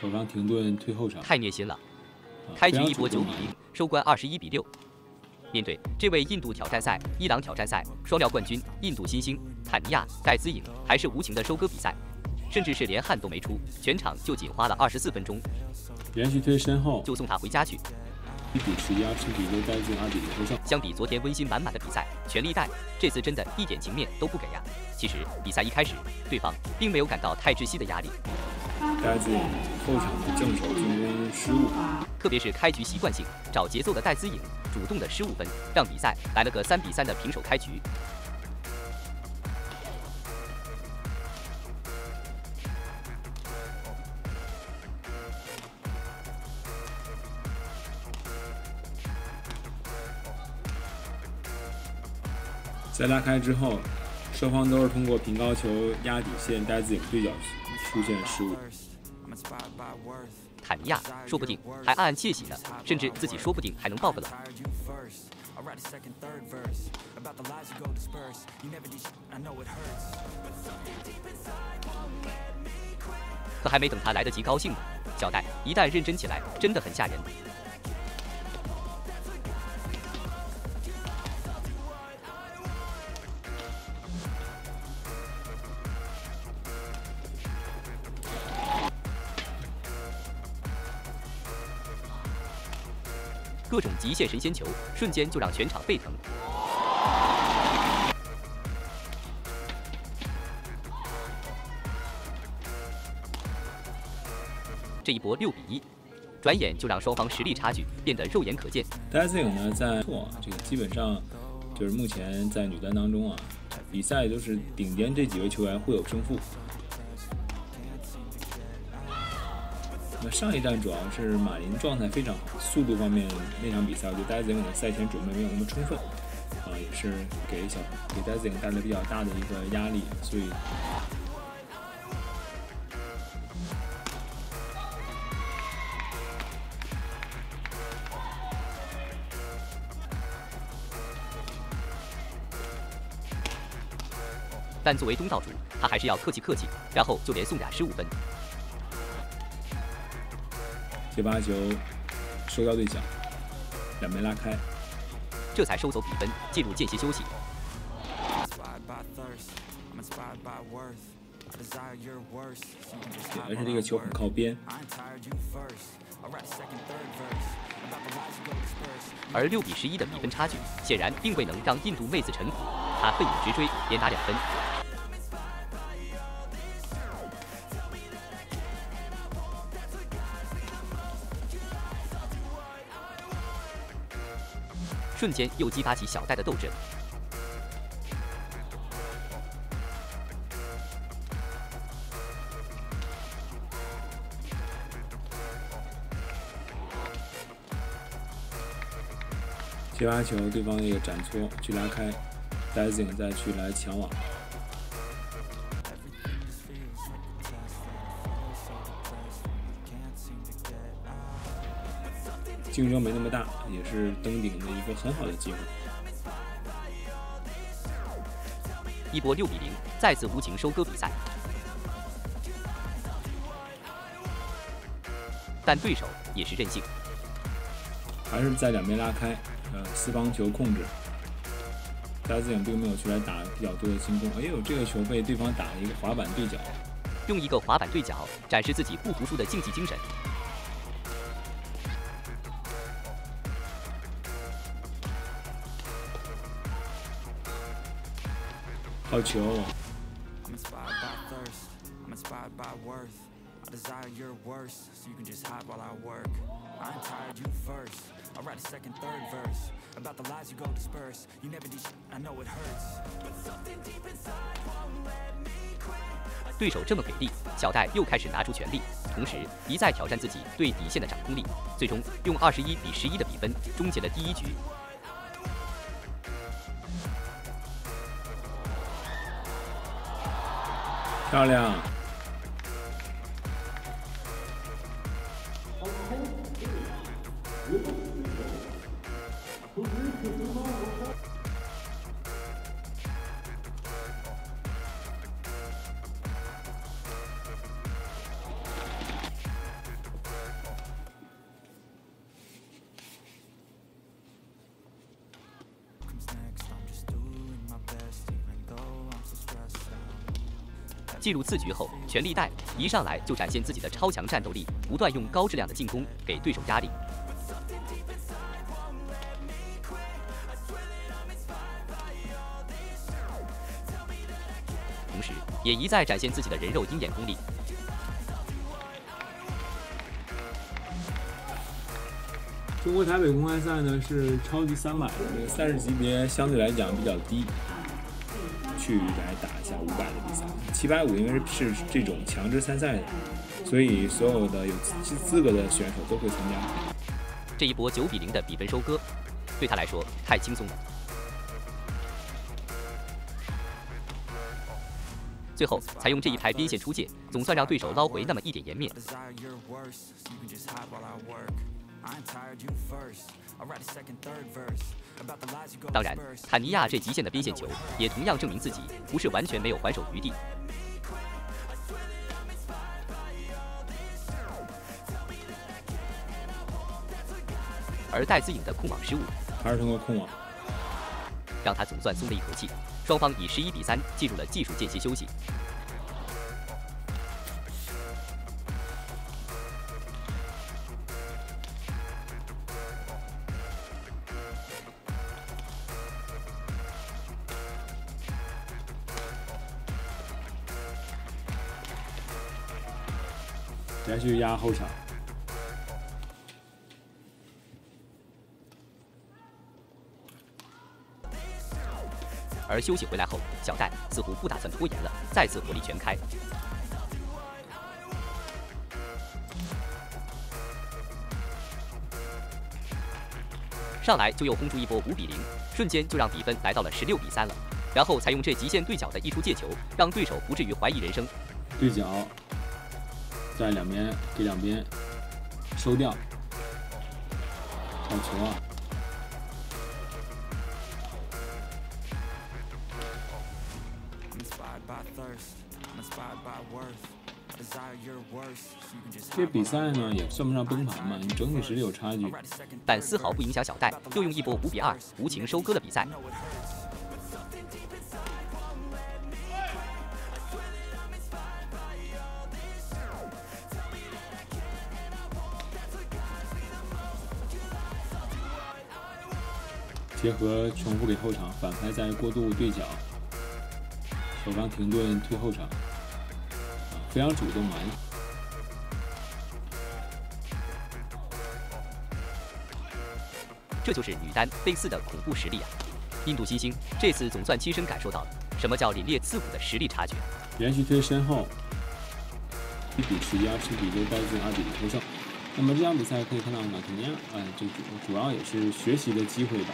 首方停顿退后场，太虐心了。啊开局一波九比零，收官二十一比六。面对这位印度挑战赛、伊朗挑战赛双料冠军印度新星坦尼亚·戴资颖，还是无情的收割比赛，甚至是连汗都没出，全场就仅花了二十四分钟连续推身后，就送他回家去。一比十一，二十比六，戴资颖二比零获胜。相比昨天温馨满满的比赛，全力带这次真的一点情面都不给呀。其实比赛一开始，对方并没有感到太窒息的压力，戴资颖后场的正手进攻失误，特别是开局习惯性找节奏的戴资颖主动的失误分，让比赛来了个三比三的平手开局。在拉开之后，双方都是通过平高球压底线，戴资颖对角出现失误。坦尼亚说不定还暗暗窃喜呢，甚至自己说不定还能爆个冷。可还没等他来得及高兴呢，小戴一旦认真起来，真的很吓人。各种极限神仙球，瞬间就让全场沸腾。这一波六比一，转眼就让双方实力差距变得肉眼可见。戴资颖呢，在错这个基本上就是目前在女单当中啊，比赛都是顶尖这几位球员互有胜负。上一站主要是马林状态非常好，速度方面那场比赛，我觉得戴资颖的赛前准备没有那么充分，啊，也是给小给戴资颖带来比较大的一个压力，所以但作为东道主，他还是要客气客气，然后就连送俩十五分。接发球收到对角，两边拉开，这才收走比分，进入间歇休息。对，而且这个球很靠边，而六比十一的比分差距，显然并未能让印度妹子臣服，她奋勇直追，连打两分。瞬间又激发起小戴的斗志。接发球对方那个斩搓去拉开，戴资颖再去来抢网。竞争没那么大，也是登顶的一个很好的机会。一波六比零，再次无情收割比赛。但对手也是任性，还是在两边拉开，呃，四方球控制。戴资颖并没有出来打比较多的进攻，哎呦，这个球被对方打了一个滑板对角，用一个滑板对角展示自己不服输的竞技精神。Let me quit. 对手这么给力，小戴又开始拿出全力，同时一再挑战自己对底线的掌控力，最终用二十一比十一的比分终结了第一局。漂亮！进入次局后，全力带，一上来就展现自己的超强战斗力，不断用高质量的进攻给对手压力。同时，也一再展现自己的人肉鹰眼功力。中国台北公开赛呢是超级三百的这个赛事级别相对来讲比较低，去来打下五百的比赛。七百五因为是这种强制参赛的，所以所有的有资资格的选手都会参加。这一波九比零的比分收割，对他来说太轻松了。最后采用这一排边线出界，总算让对手捞回那么一点颜面。当然，坦尼亚这极限的边线球也同样证明自己不是完全没有还手余地。而戴资颖的控网失误，还是通过控网，让他总算松了一口气。双方以十一比三进入了技术间歇休息。连续压后场，而休息回来后，小戴似乎不打算拖延了，再次火力全开。上来就又轰出一波五比零，瞬间就让比分来到了十六比三了。然后采用这极限对角的一出界球，让对手不至于怀疑人生。对角，在两边给两边收掉。好球啊。这比赛呢也算不上崩盘吧你整体实力有差距。但丝毫不影响小戴又用一波五比二无情收割的比赛。结合重复给后场，反拍再过渡对角，首方停顿推后场，啊，非常主动嘛。这就是女单类似的恐怖实力啊！印度新星这次总算亲身感受到了什么叫凛冽刺骨的实力差距。连续推身后，一比十一，二十比六，戴资颖二比零获胜。那么这场比赛可以看到呢，肯尼亚，呃，这主主要也是学习的机会吧。